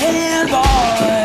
shake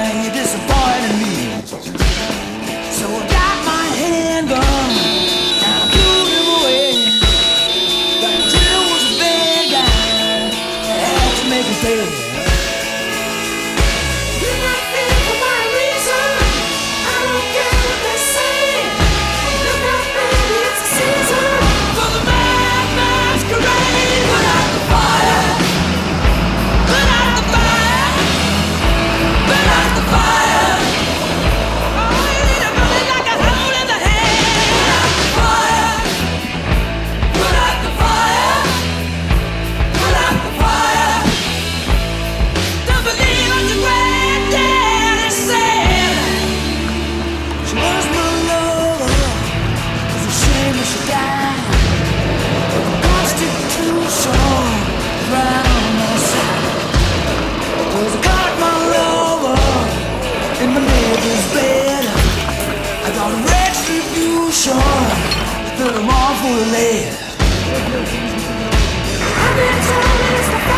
told it's the fashion to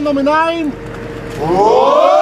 nummer 9. Oh!